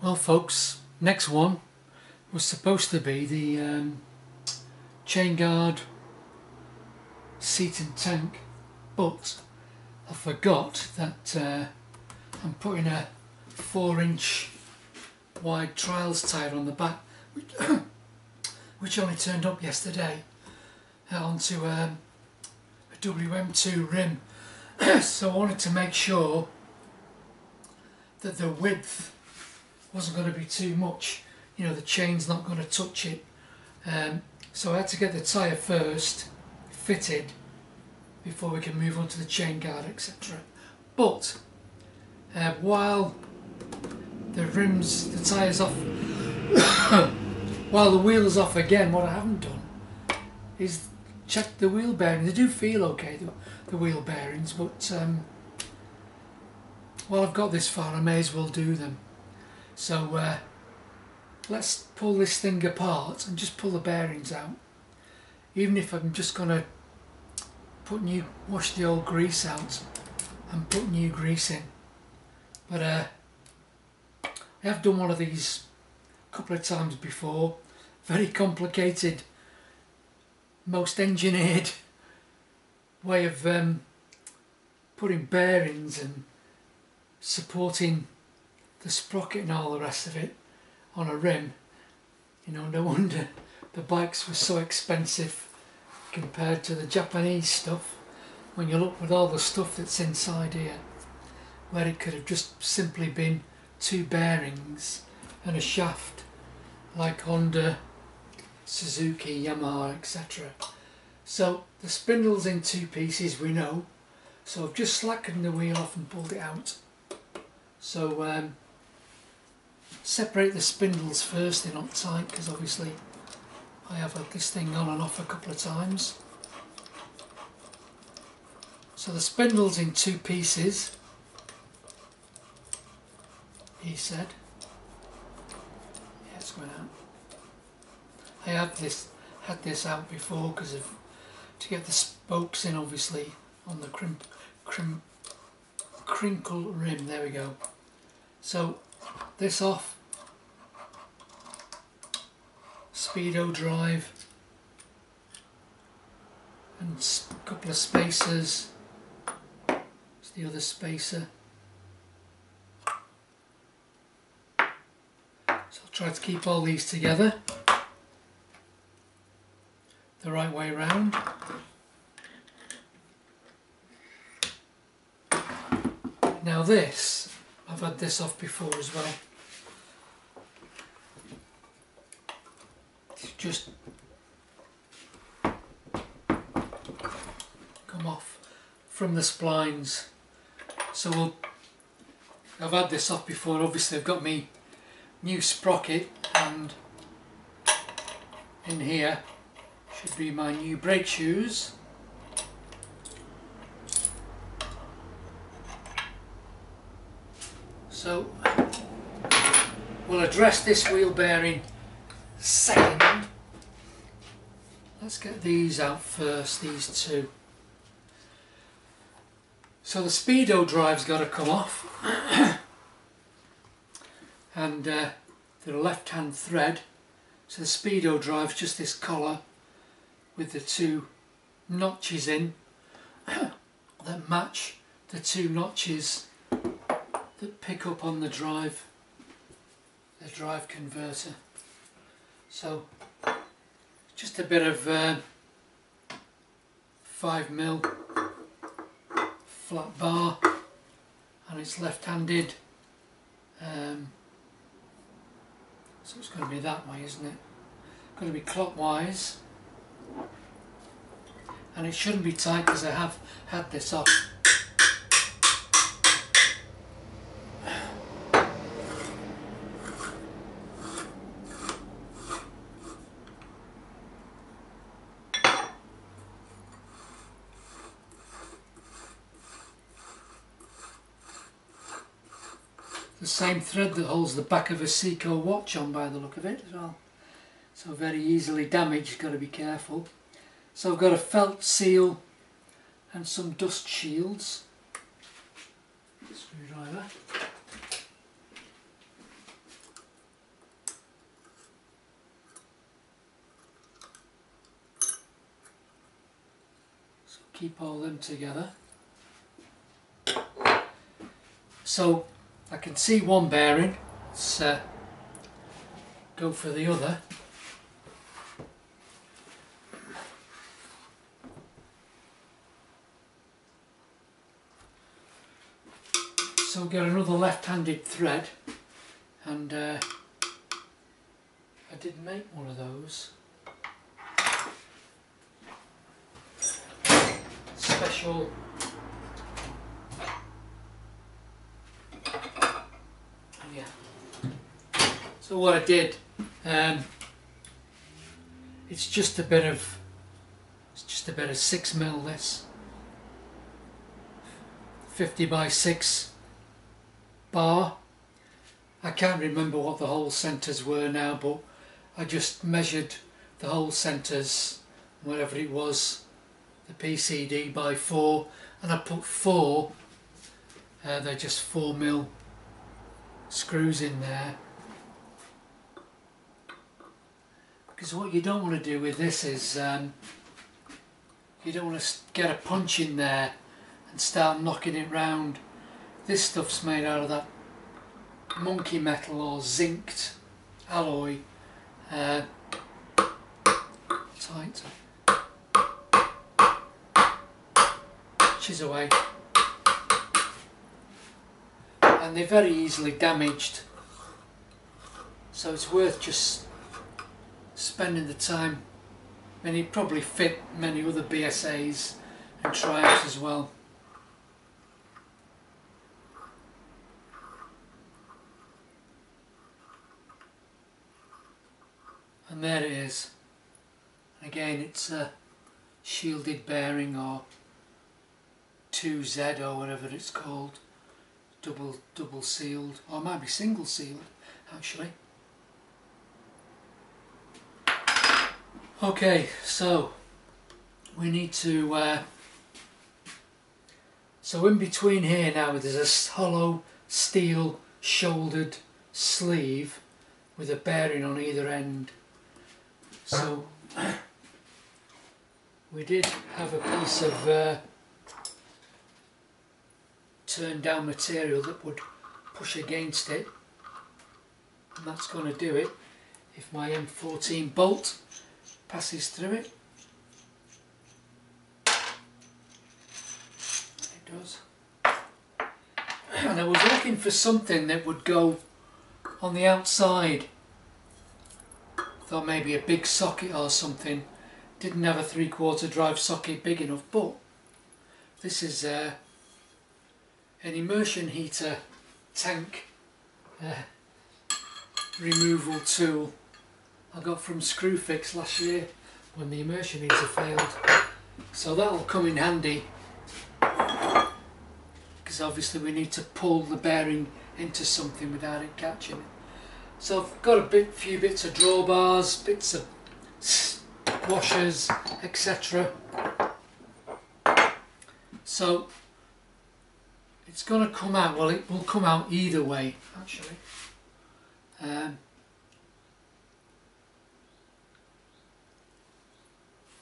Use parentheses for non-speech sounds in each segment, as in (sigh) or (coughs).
Well folks, next one was supposed to be the um, chain guard seat and tank but I forgot that uh, I'm putting a 4 inch wide trials tyre on the back which, (coughs) which only turned up yesterday uh, onto um, a WM2 rim. (coughs) So I wanted to make sure that the width wasn't going to be too much. You know the chain's not going to touch it. Um, so I had to get the tyre first fitted before we can move on to the chain guard etc but uh, while the rims the tyres off (coughs) while the wheel is off again what I haven't done is check the wheel bearings they do feel okay the, the wheel bearings but um, while I've got this far I may as well do them so uh, let's pull this thing apart and just pull the bearings out. Even if I'm just going to put new, wash the old grease out and put new grease in. But uh, I have done one of these a couple of times before. Very complicated, most engineered (laughs) way of um, putting bearings and supporting the sprocket and all the rest of it on a rim. You know, no (laughs) wonder the bikes were so expensive compared to the Japanese stuff. When you look with all the stuff that's inside here, where it could have just simply been two bearings and a shaft, like Honda, Suzuki, Yamaha, etc. So the spindle's in two pieces, we know. So I've just slackened the wheel off and pulled it out. So um, separate the spindles first, not tight because obviously I have had this thing on and off a couple of times. So the spindle's in two pieces, he said. Yeah, it's going out. I had this had this out before because of to get the spokes in obviously on the crimp, crimp, crinkle rim, there we go. So this off speedo drive. And a couple of spacers. It's the other spacer. So I'll try to keep all these together. The right way around now this I've had this off before as well just come off from the splines. So we'll I've had this off before. Obviously I've got me new sprocket and in here should be my new brake shoes. So we'll address this wheel bearing second. Let's get these out first, these two. So the speedo drive's got to come off. (coughs) and uh, the left hand thread. So the speedo drive's just this collar with the two notches in (coughs) that match the two notches that pick up on the drive, the drive converter. So just a bit of uh, 5 mil flat bar and it's left-handed. Um, so it's going to be that way isn't it? Going to be clockwise. And it shouldn't be tight because I have had this off thread that holds the back of a Seiko watch on by the look of it as well. So very easily damaged, got to be careful. So I've got a felt seal and some dust shields. Screwdriver. So keep all them together. So I can see one bearing, let's uh, go for the other. So get another left-handed thread and uh, I did make one of those. Special yeah. So what I did, um, it's just a bit of, it's just a bit of six mil this, 50 by six bar. I can't remember what the hole centres were now, but I just measured the hole centres, whatever it was, the PCD by four, and I put four, uh, they're just four mil screws in there. Because what you don't want to do with this is, um, you don't want to get a punch in there and start knocking it round. This stuff's made out of that monkey metal or zinced alloy. Uh, tight. Chisel away. And they're very easily damaged. So it's worth just spending the time. And it probably fit many other BSAs and Triumphs as well. and there it is again it's a shielded bearing or 2Z or whatever it's called double double sealed or might be single sealed actually okay so we need to uh, so in between here now there's a hollow steel shouldered sleeve with a bearing on either end. So we did have a piece of uh, turned down material that would push against it. And that's going to do it if my M14 bolt passes through it. It does. And I was looking for something that would go on the outside Thought maybe a big socket or something. Didn't have a three quarter drive socket big enough, but this is uh, an immersion heater tank uh, removal tool I got from Screwfix last year when the immersion heater failed. So that'll come in handy because obviously we need to pull the bearing into something without it catching it. So I've got a bit, few bits of drawbars, bits of washers, etc. So it's going to come out, well it will come out either way actually. Um,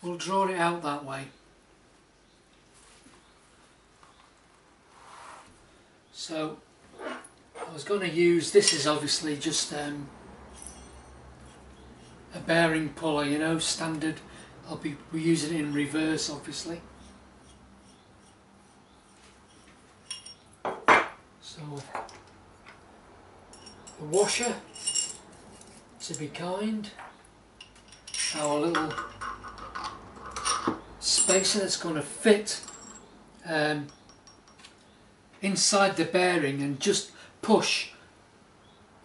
we'll draw it out that way. So I was going to use, this is obviously just um, a bearing puller, you know, standard. I'll be using it in reverse obviously. So the washer, to be kind, our little spacer that's going to fit um, inside the bearing and just push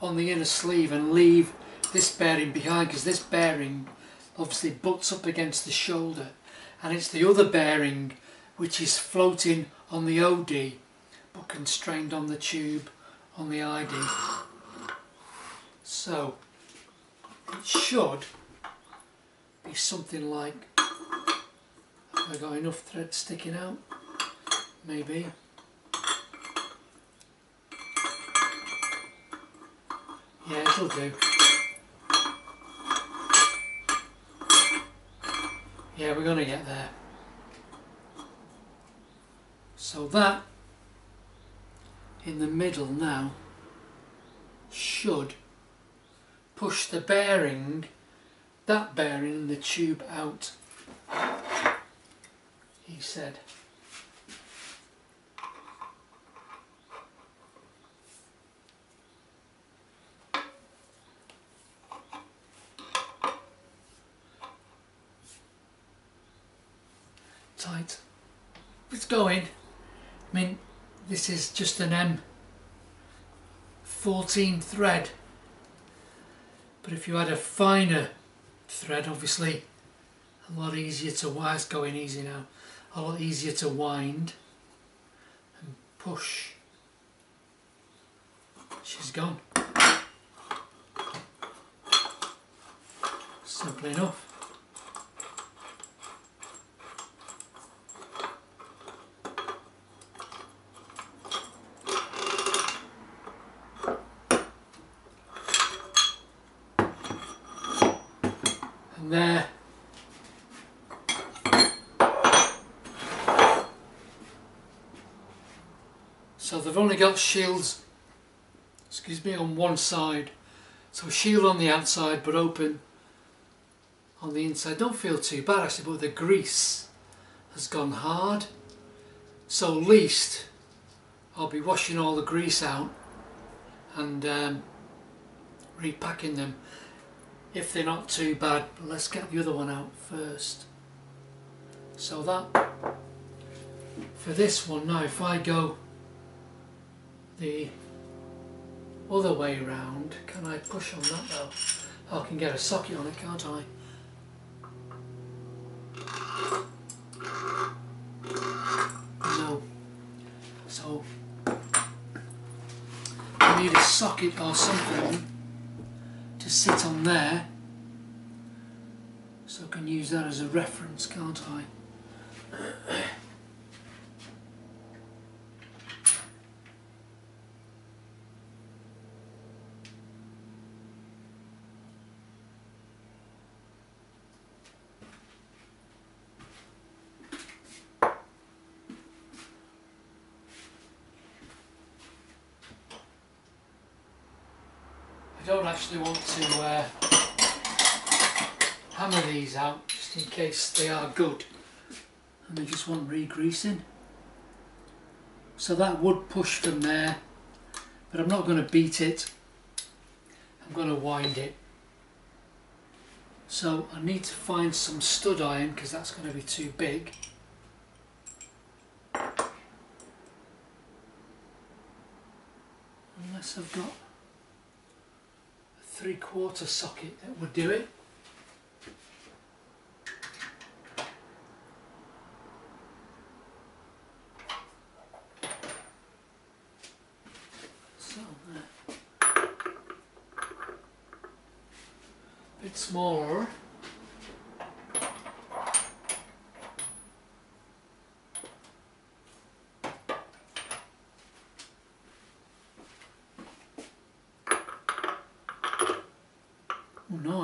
on the inner sleeve and leave this bearing behind because this bearing obviously butts up against the shoulder and it's the other bearing which is floating on the OD but constrained on the tube on the ID. So it should be something like I got enough thread sticking out? Maybe. Yeah, it'll do. Yeah, we're to get there. So that in the middle now should push the bearing, that bearing in the tube out, he said. Tight. It's going. I mean, this is just an M 14 thread but if you had a finer thread obviously a lot easier to wind it's going easy now a lot easier to wind and push. She's gone. Simple enough there. So shields, excuse me, on one side. So shield on the outside but open on the inside. Don't feel too bad actually, but the grease has gone hard. So least I'll be washing all the grease out and um, repacking them if they're not too bad but let's get the other one out first so that for this one now if I go the other way around can I push on that? Though I can get a socket on it can't I? No. So I need a socket or something to sit on there. So I can use that as a reference can't I (clears throat) don't actually want to uh, hammer these out just in case they are good and they just want re-greasing. So that would push them there but I'm not going to beat it I'm going to wind it so I need to find some stud iron because that's going to be too big unless I've got a three quarter socket that would do it. So, uh, bit smaller.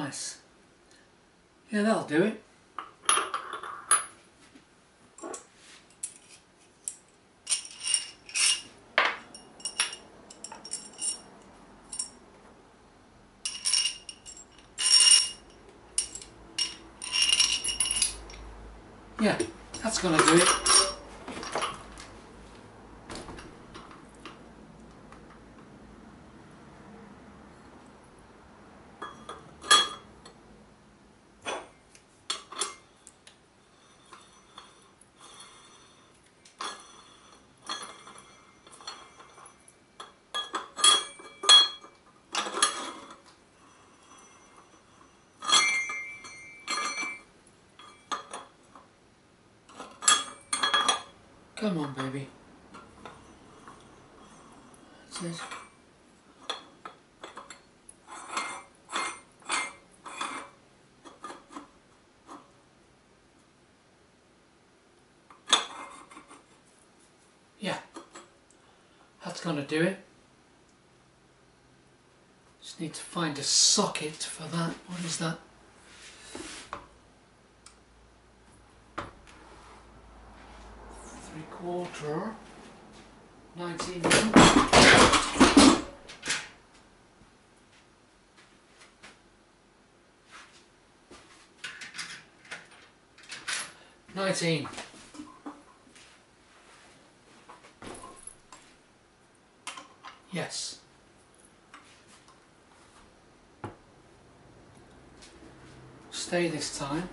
nice. Yeah, that'll do it. Yeah, that's gonna do it. Come on, baby. That's it. Yeah, that's to do it. Just need to find a socket for that. What is that? Quarter 19 now. Nineteen. Yes. Stay this time.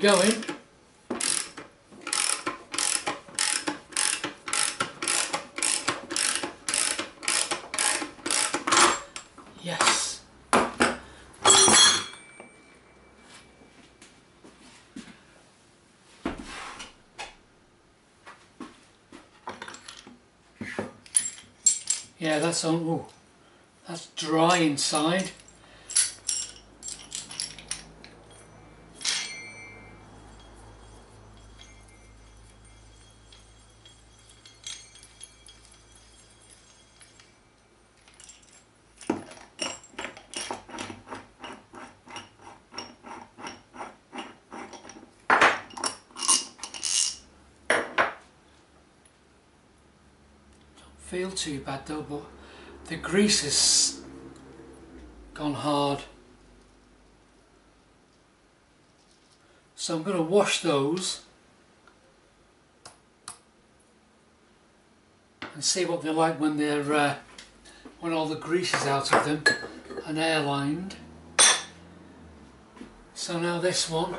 We're going. Yes. Yeah, that's on. Ooh, that's dry inside. Feel too bad though, but the grease has gone hard. So I'm going to wash those and see what they're like when they're uh, when all the grease is out of them and air lined. So now this one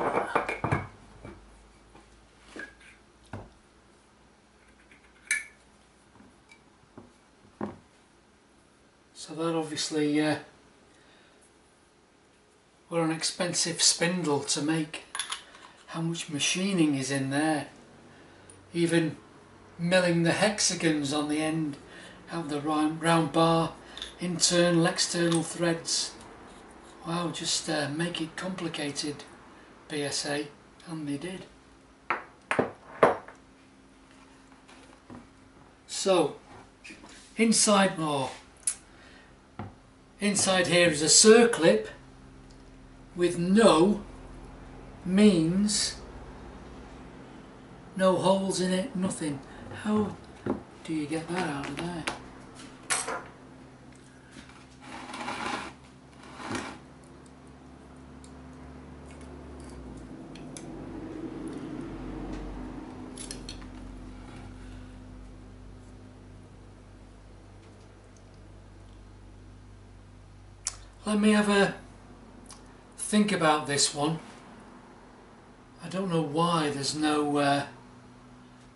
So that obviously uh, were an expensive spindle to make. How much machining is in there? Even milling the hexagons on the end of the round, round bar, internal, external threads. Wow, just uh, make it complicated, BSA, and they did. So, inside more. Inside here is a circlip with no means, no holes in it, nothing. How do you get that out of there? Let me have a think about this one. I don't know why there's no uh,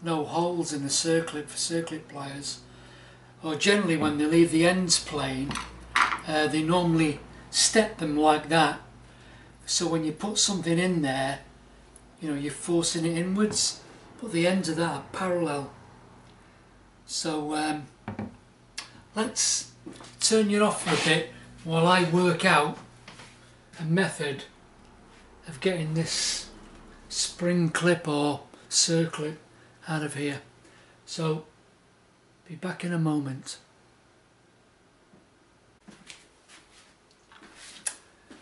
no holes in the circlip for circlip pliers. Or generally when they leave the ends plain, uh, they normally step them like that. So when you put something in there, you know, you're forcing it inwards, but the ends of that are parallel. So um, let's turn you off for a bit while I work out a method of getting this spring clip or circlip out of here. So, be back in a moment.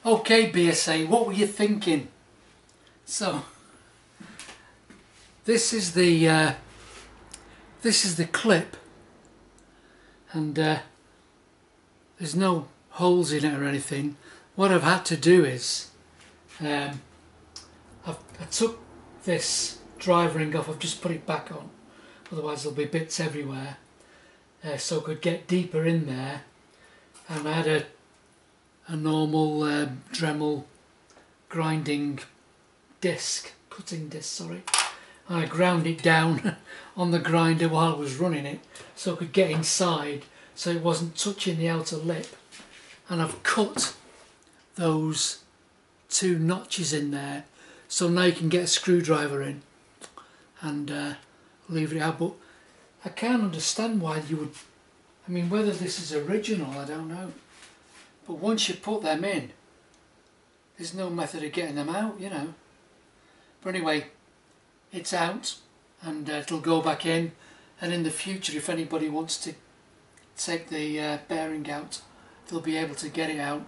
Okay BSA, what were you thinking? So, this is the uh, this is the clip and uh, there's no holes in it or anything. What I've had to do is, um, I took this drive ring off, I've just put it back on, otherwise there'll be bits everywhere, uh, so I could get deeper in there, and I had a, a normal um, Dremel grinding disc, cutting disc, sorry, And I ground it down (laughs) on the grinder while I was running it, so I could get inside, so it wasn't touching the outer lip and I've cut those two notches in there so now you can get a screwdriver in. And uh, leave it out. But I can't understand why you would I mean whether this is original I don't know. But once you put them in there's no method of getting them out you know. But anyway it's out and uh, it'll go back in. And in the future if anybody wants to take the uh, bearing out they'll be able to get it out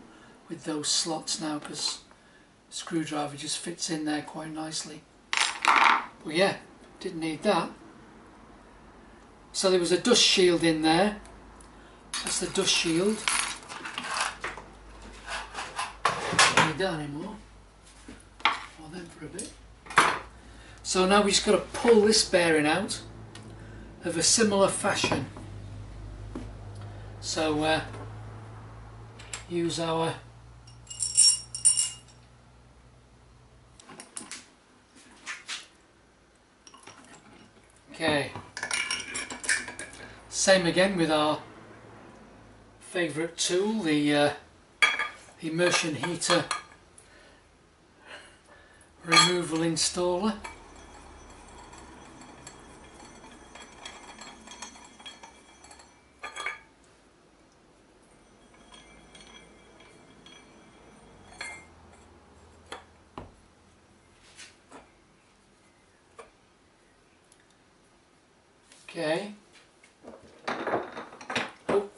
with those slots now because screwdriver just fits in there quite nicely. But yeah didn't need that. So there was a dust shield in there. That's the dust shield. Don't need that anymore. Or then for a bit. So now we just got to pull this bearing out of a similar fashion. So uh, use our okay. Same again with our favourite tool the uh, immersion heater removal installer Okay.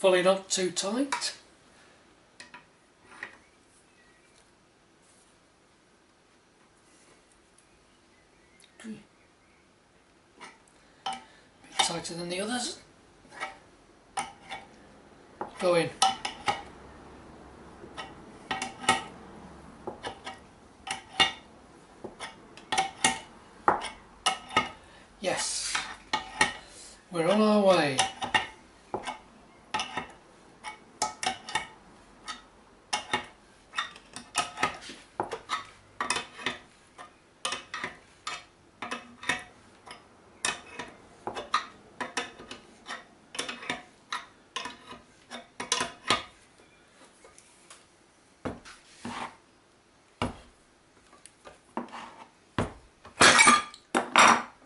Hopefully not too tight. Tighter than the others. Go in. Yes. We're on our way.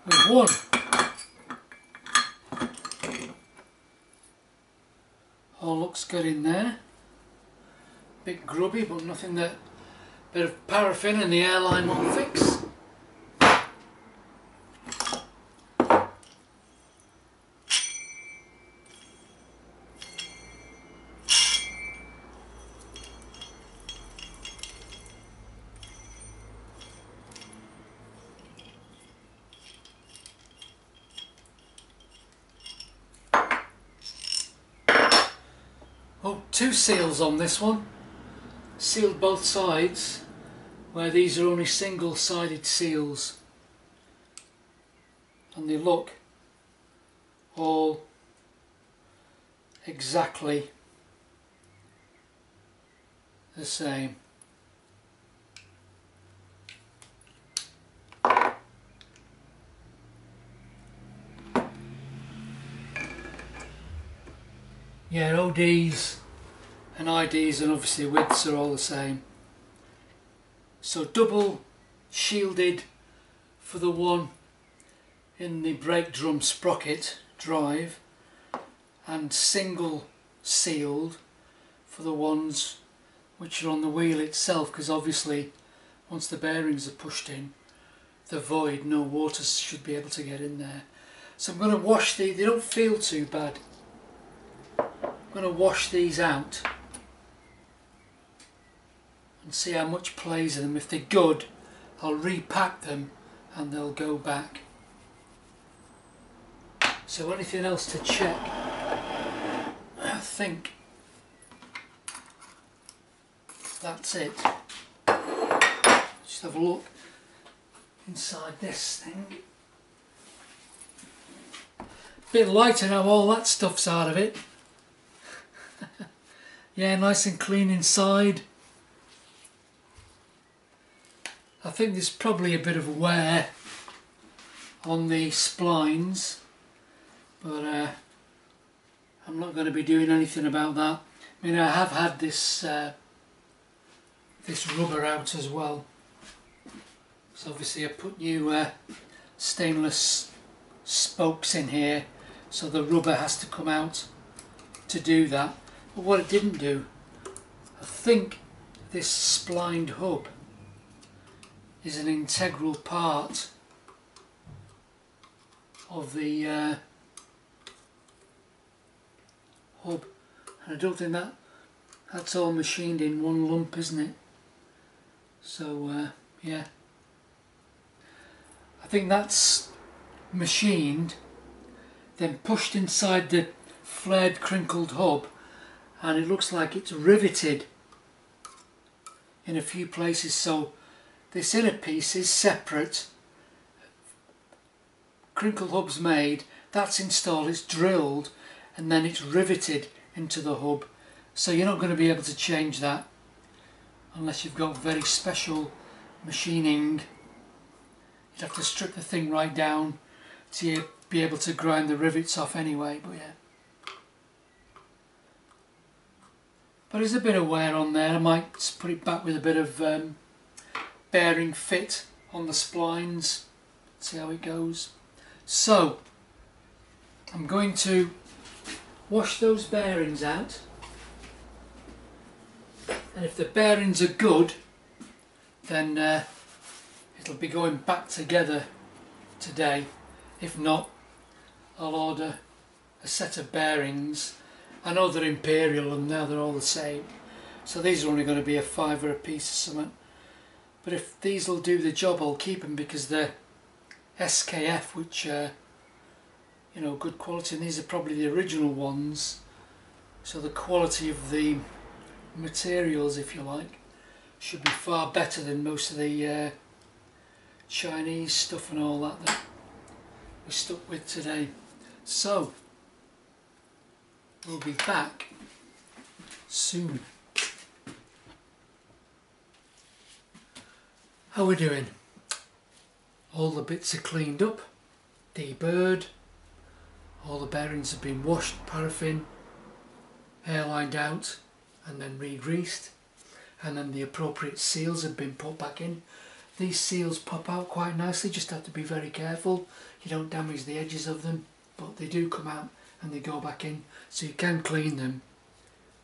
We've won. All looks good in there. Bit grubby, but nothing that bit of paraffin and the airline won't fix. Oh, two seals on this one. Sealed both sides, where these are only single-sided seals. And they look all exactly the same. Yeah, ODs and IDs and obviously widths are all the same. So double shielded for the one in the brake drum sprocket drive and single sealed for the ones which are on the wheel itself because obviously once the bearings are pushed in the void no water should be able to get in there. So I'm going to wash the they don't feel too bad. I'm going to wash these out and see how much plays in them. If they're good, I'll repack them and they'll go back. So anything else to check? I think that's it. Just have a look inside this thing. Bit lighter now all that stuff's out of it. (laughs) yeah, nice and clean inside. I think there's probably a bit of wear on the splines, but uh, I'm not going to be doing anything about that. I mean, I have had this uh, this rubber out as well. So obviously I put new uh, stainless spokes in here, so the rubber has to come out to do that. But what it didn't do, I think this splined hub is an integral part of the uh, hub. And I don't think that that's all machined in one lump isn't it? So uh, yeah. I think that's machined then pushed inside the flared crinkled hub and it looks like it's riveted in a few places. So this inner piece is separate. Crinkle hub's made. That's installed. It's drilled and then it's riveted into the hub. So you're not going to be able to change that unless you've got very special machining. You'd have to strip the thing right down to be able to grind the rivets off anyway but yeah. But there's a bit of wear on there. I might put it back with a bit of um, bearing fit on the splines. See how it goes. So, I'm going to wash those bearings out. And if the bearings are good, then uh, it'll be going back together today. If not, I'll order a set of bearings I know they're Imperial and now they're all the same. So these are only going to be a fiver a piece or something. But if these will do the job, I'll keep them because they're SKF, which are, you know, good quality. And these are probably the original ones. So the quality of the materials, if you like, should be far better than most of the uh, Chinese stuff and all that that we're stuck with today. So, We'll be back soon. How we doing? All the bits are cleaned up, deburred, all the bearings have been washed, paraffin, airlined out and then re-greased and then the appropriate seals have been put back in. These seals pop out quite nicely, just have to be very careful. You don't damage the edges of them, but they do come out and they go back in so you can clean them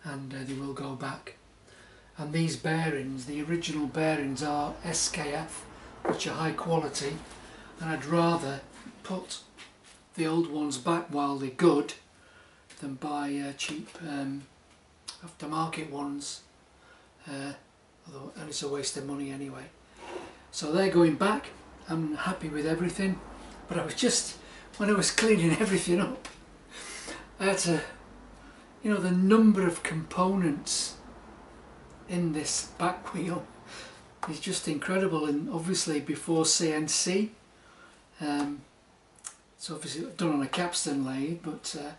and uh, they will go back and these bearings the original bearings are SKF which are high quality. And I'd rather put the old ones back while they're good than buy uh, cheap um, aftermarket ones uh, although, and it's a waste of money anyway. So they're going back. I'm happy with everything. But I was just when I was cleaning (laughs) everything up I had to, you know, the number of components in this back wheel is just incredible. And obviously before CNC um, it's obviously done on a capstan lathe but uh,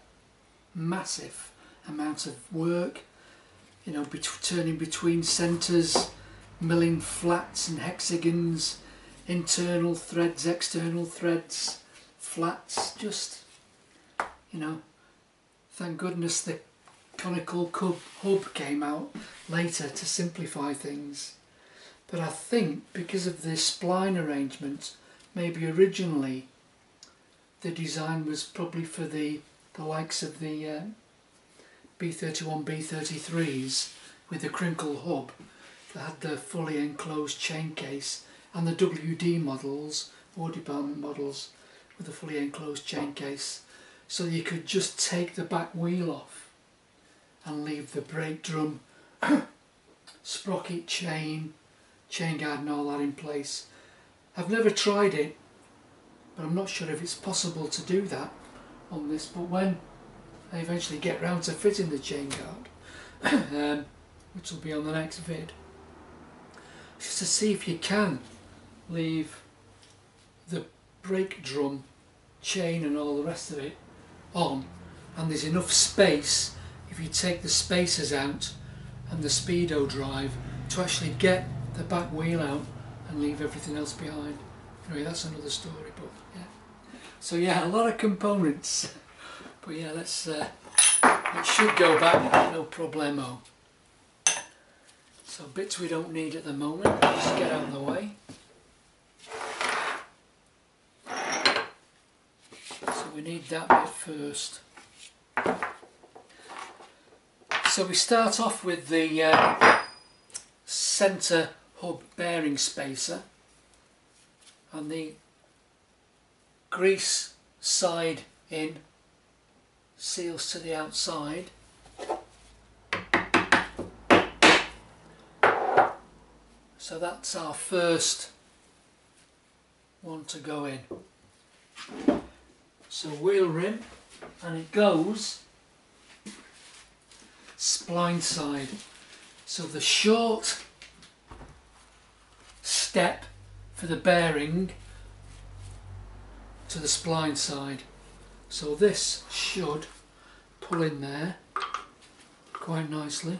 massive amount of work you know bet turning between centres milling flats and hexagons internal threads external threads flats just you know Thank goodness the conical hub came out later to simplify things. But I think because of the spline arrangement, maybe originally the design was probably for the, the likes of the uh, B31, B33s with the crinkle hub that had the fully enclosed chain case and the WD models, War Department models with the fully enclosed chain case so you could just take the back wheel off and leave the brake drum, (coughs) sprocket chain, chain guard and all that in place. I've never tried it, but I'm not sure if it's possible to do that on this, but when I eventually get round to fitting the chain guard, (coughs) um, which will be on the next vid, just to see if you can leave the brake drum chain and all the rest of it on and there's enough space if you take the spacers out and the speedo drive to actually get the back wheel out and leave everything else behind. Anyway, that's another story, but yeah. So yeah, a lot of components. (laughs) But yeah, let's, uh, it should go back, no problemo. So bits we don't need at the moment, just get out of the way. So we need that bit first. So we start off with the uh, centre hub bearing spacer and the grease side in seals to the outside. So that's our first one to go in. So wheel rim and it goes spline side. So the short step for the bearing to the spline side. So this should pull in there quite nicely.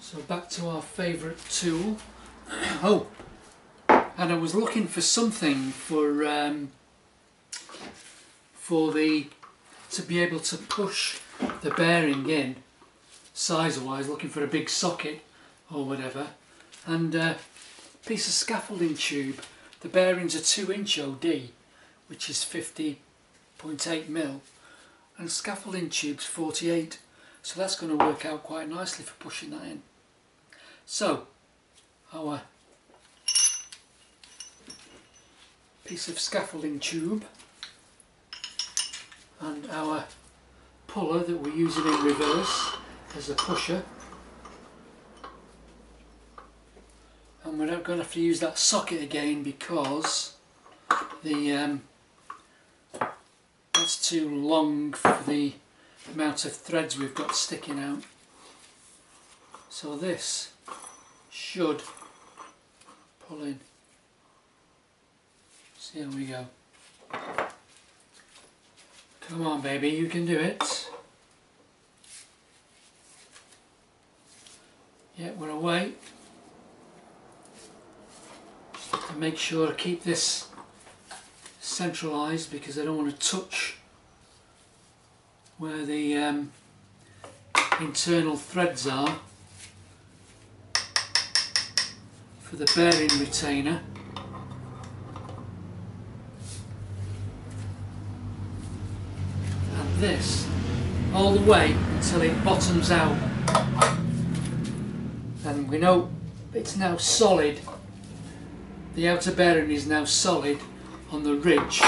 So back to our favourite tool. (coughs) oh, and I was looking for something for um, for the to be able to push the bearing in size wise looking for a big socket or whatever. And a uh, piece of scaffolding tube. The bearings are 2 inch OD which is 50.8 mil. And scaffolding tubes 48 so that's going to work out quite nicely for pushing that in. So, our piece of scaffolding tube and our puller that we're using in reverse as a pusher and we're not going to have to use that socket again because the um, that's too long for the amount of threads we've got sticking out so this should pull in. See how we go. Come on baby, you can do it. Yeah, we're away. to make sure to keep this centralised because I don't want to touch where the um, internal threads are for the bearing retainer and this all the way until it bottoms out. And we know it's now solid. The outer bearing is now solid on the ridge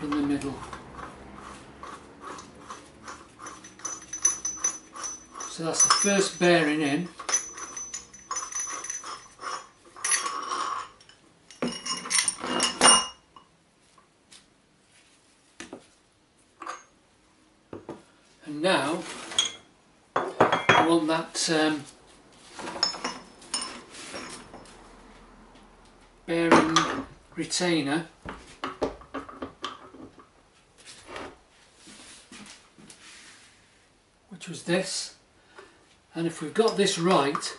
in the middle. So that's the first bearing in now I want that um, bearing retainer which was this. And if we've got this right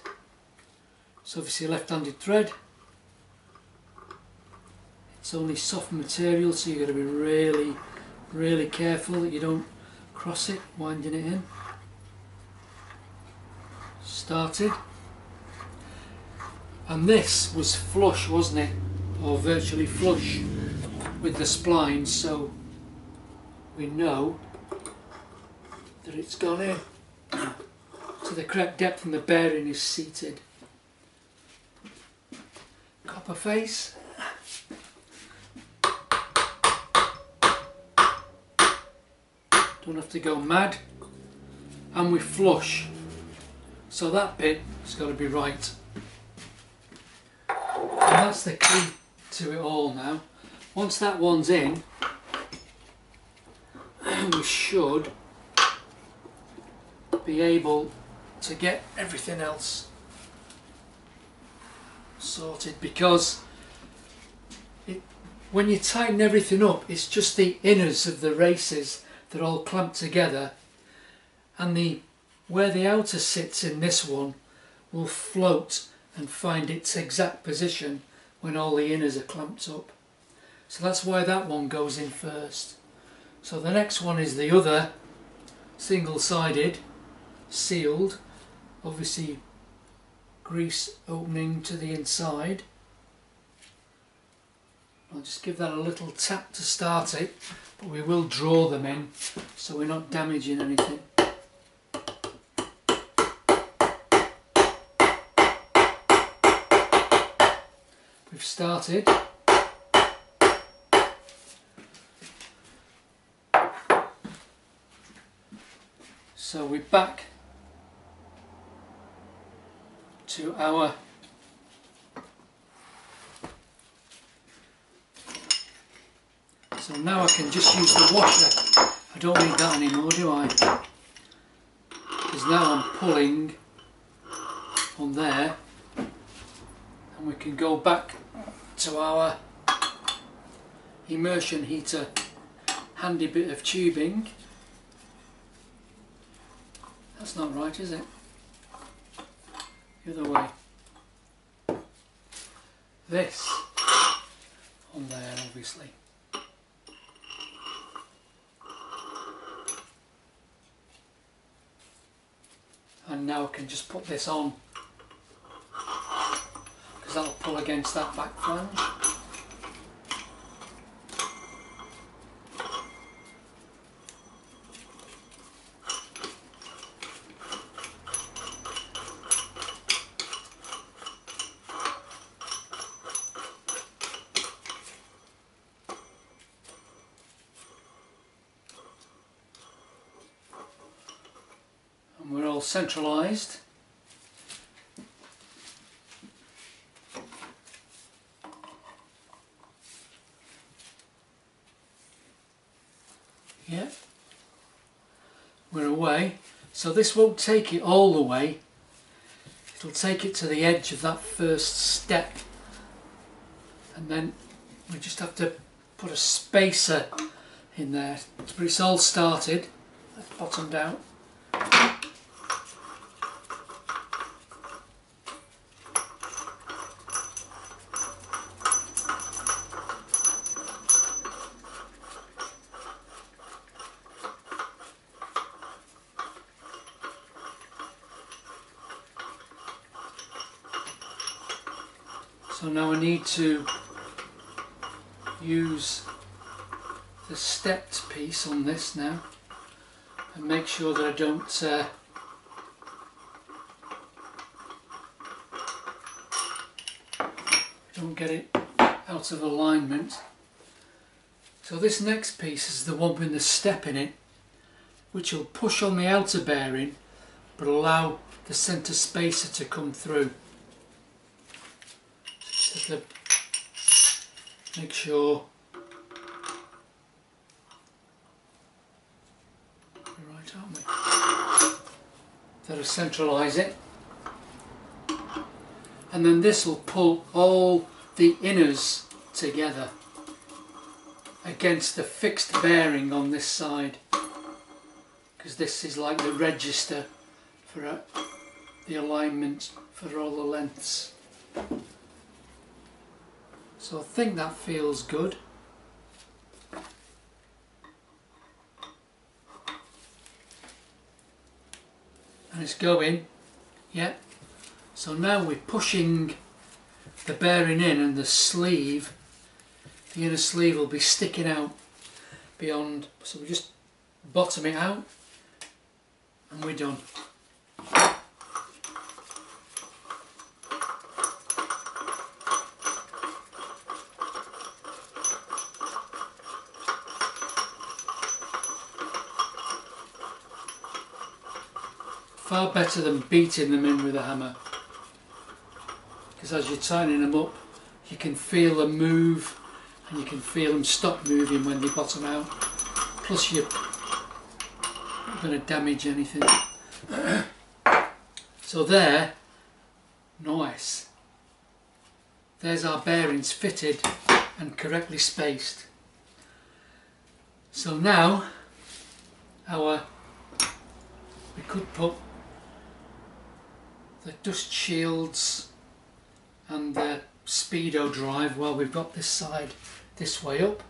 it's obviously a left-handed thread. It's only soft material so you've got to be really really careful that you don't cross it, winding it in. Started. And this was flush, wasn't it? Or virtually flush with the splines, so we know that it's gone in to the correct depth and the bearing is seated. Copper face. Don't have to go mad and we flush. So that bit has got to be right. And that's the key to it all now. Once that one's in (clears throat) we should be able to get everything else sorted because it, when you tighten everything up it's just the inners of the races they're all clamped together and the where the outer sits in this one will float and find its exact position when all the inners are clamped up. So that's why that one goes in first. So the next one is the other single-sided, sealed, obviously grease opening to the inside. I'll just give that a little tap to start it but we will draw them in so we're not damaging anything. We've started. So we're back to our So now I can just use the washer. I don't need that anymore, do I? Because now I'm pulling on there. And we can go back to our immersion heater. Handy bit of tubing. That's not right is it? The other way. This on there obviously and now I can just put this on. Because that'll pull against that back flange centralised. Yeah, we're away. So this won't take it all the way. It'll take it to the edge of that first step. And then we just have to put a spacer in there. But it's all started. That's bottomed out. So now I need to use the stepped piece on this now and make sure that I don't uh, don't get it out of alignment. So this next piece is the one with the step in it which will push on the outer bearing but allow the centre spacer to come through. Have to make sure we're right, aren't we? That'll centralise it. And then this will pull all the inners together against the fixed bearing on this side because this is like the register for uh, the alignment for all the lengths. So I think that feels good. And it's going, yeah. So now we're pushing the bearing in and the sleeve, the inner sleeve will be sticking out beyond, so we just bottom it out and we're done. Far better than beating them in with a hammer. Because as you're tightening them up, you can feel them move and you can feel them stop moving when they bottom out. Plus you're not going to damage anything. (clears throat) so there, nice. There's our bearings fitted and correctly spaced. So now, our we could put the dust shields and the speedo drive. Well we've got this side this way up.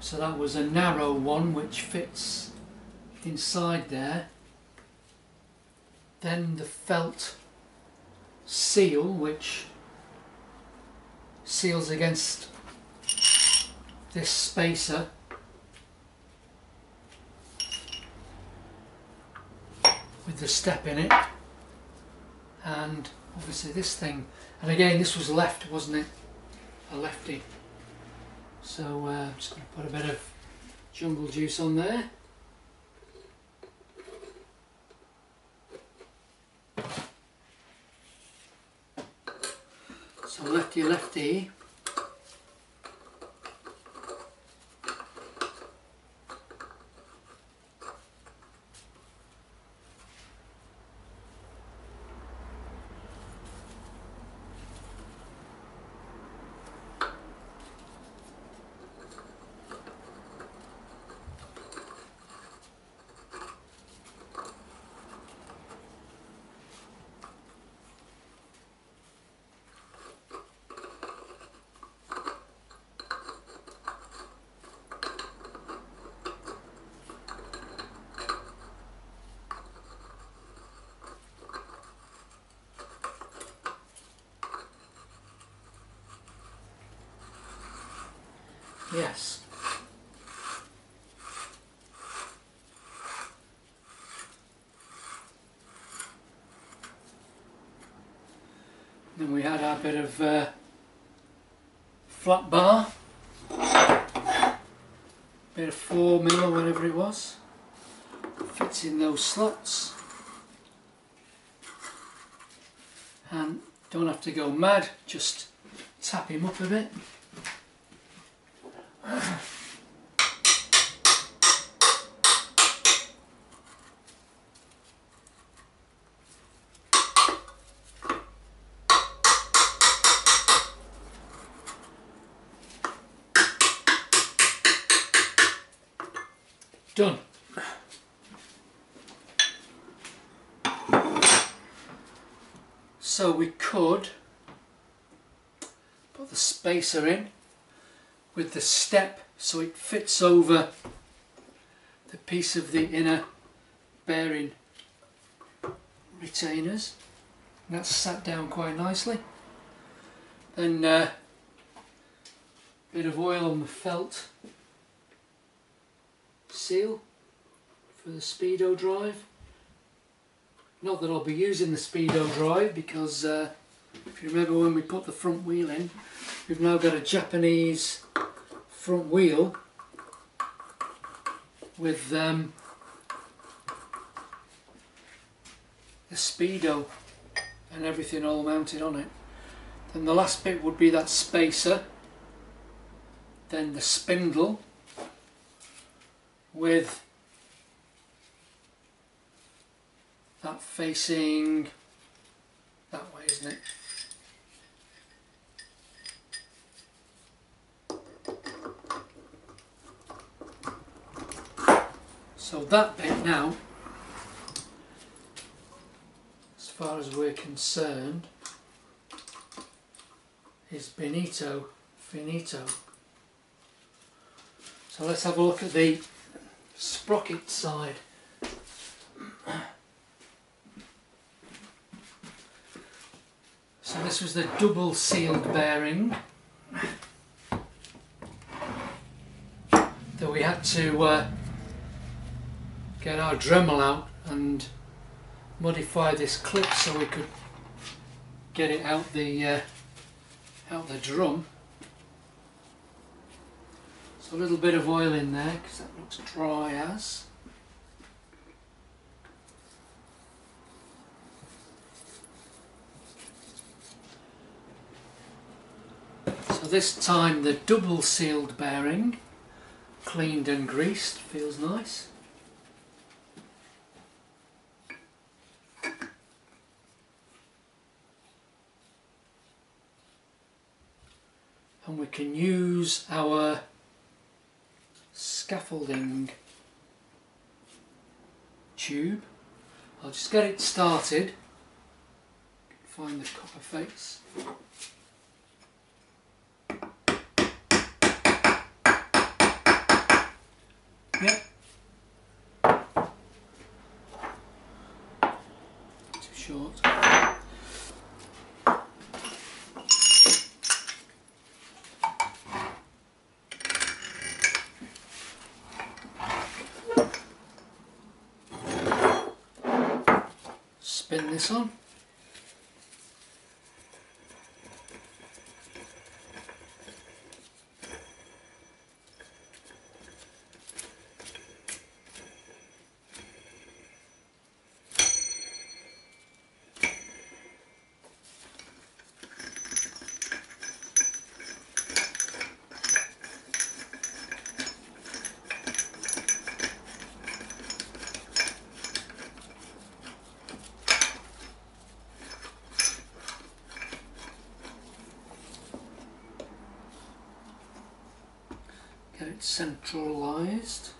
So that was a narrow one which fits inside there. Then the felt seal which seals against this spacer. With the step in it and obviously this thing. And again this was left wasn't it? A lefty. So uh, just going to put a bit of jungle juice on there. So lefty lefty. Then we had our bit of uh, flat bar, bit of 4 mil or whatever it was, fits in those slots. And don't have to go mad, just tap him up a bit. Done. So we could put the in with the step so it fits over the piece of the inner bearing retainers. And that's sat down quite nicely. Then uh, bit of oil on the felt seal for the speedo drive. Not that I'll be using the speedo drive because uh, if you remember when we put the front wheel in, we've now got a Japanese front wheel with um, the speedo and everything all mounted on it. Then the last bit would be that spacer, then the spindle with that facing that way, isn't it? So that bit now, as far as we're concerned, is Benito Finito. So let's have a look at the sprocket side. So this was the double sealed bearing that we had to uh, get our Dremel out and modify this clip so we could get it out the uh, out the drum. So a little bit of oil in there because that looks dry as. So this time the double sealed bearing, cleaned and greased, feels nice. And we can use our scaffolding tube. I'll just get it started. Find the copper face. Bendición. Centralized.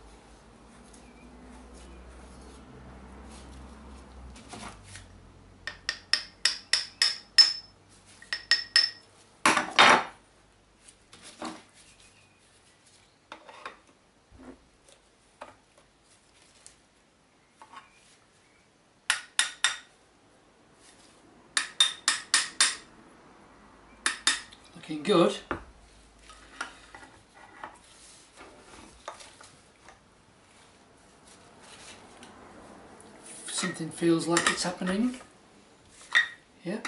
Looking good. Something feels like it's happening. Yeah.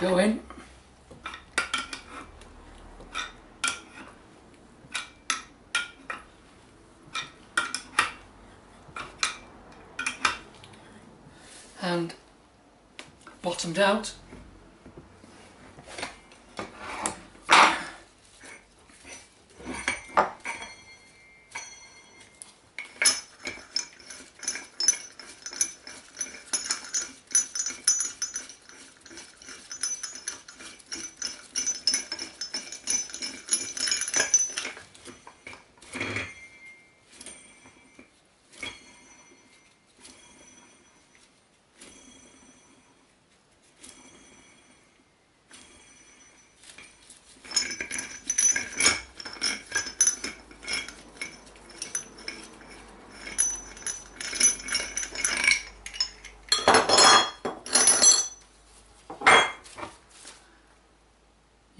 Go in. And bottomed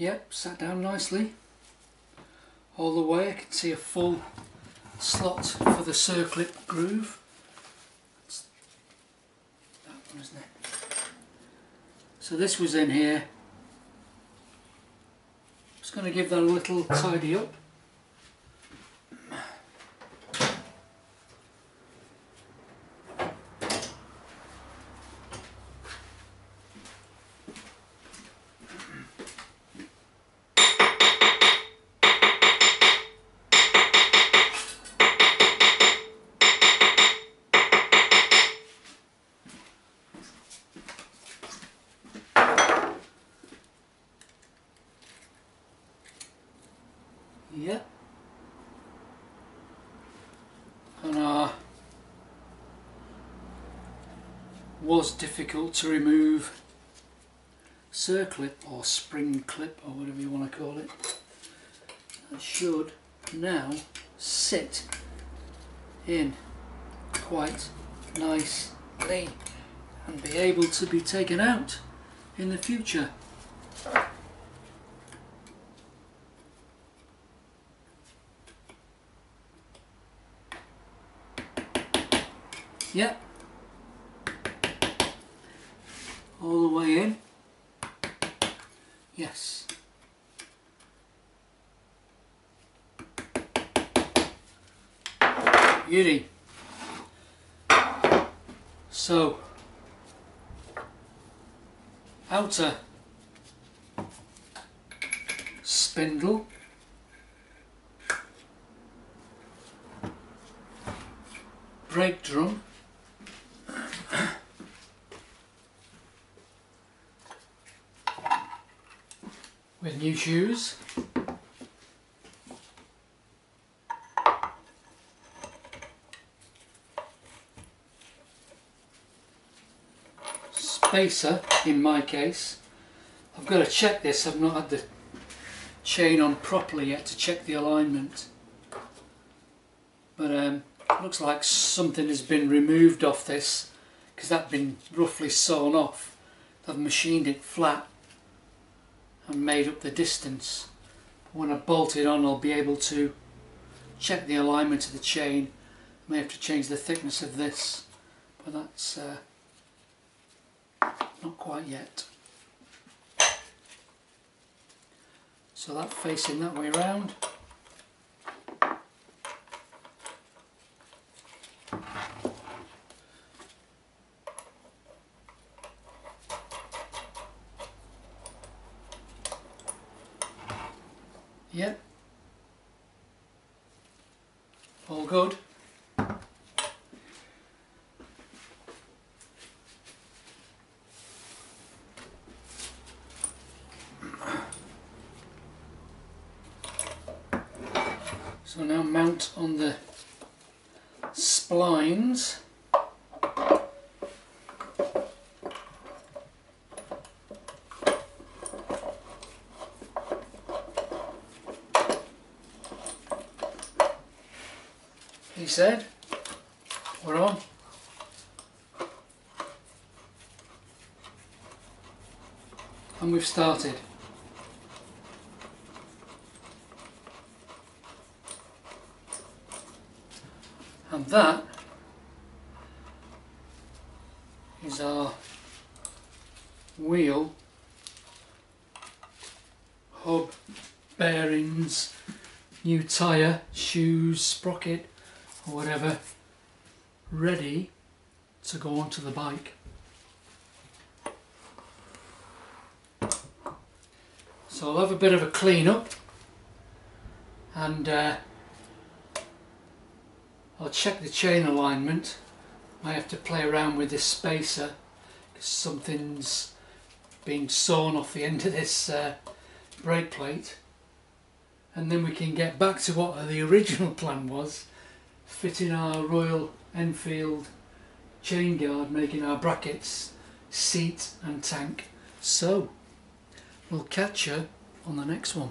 Yep, sat down nicely. All the way, I can see a full slot for the circlip groove. That's that one, isn't it? So this was in here. Just going to give that a little tidy up. To remove circlip or spring clip or whatever you want to call it. That should now sit in quite nicely and be able to be taken out in the future. Yep. All the way in. Yes. Beauty. So, outer spindle brake drum with new shoes. Spacer in my case. I've got to check this, I've not had the chain on properly yet to check the alignment. But um, looks like something has been removed off this because that's been roughly sawn off. I've machined it flat and made up the distance. When I bolt it on I'll be able to check the alignment of the chain. I may have to change the thickness of this but that's uh, quite yet. So that facing that way round. Yep. All good. So now mount on the splines. He said, we're on. And we've started. And that is our wheel, hub, bearings, new tyre, shoes, sprocket or whatever ready to go onto the bike. So I'll have a bit of a clean up and uh, I'll check the chain alignment. I have to play around with this spacer because something's been sawn off the end of this uh, brake plate and then we can get back to what the original plan was fitting our Royal Enfield chain guard making our brackets seat and tank. So we'll catch you on the next one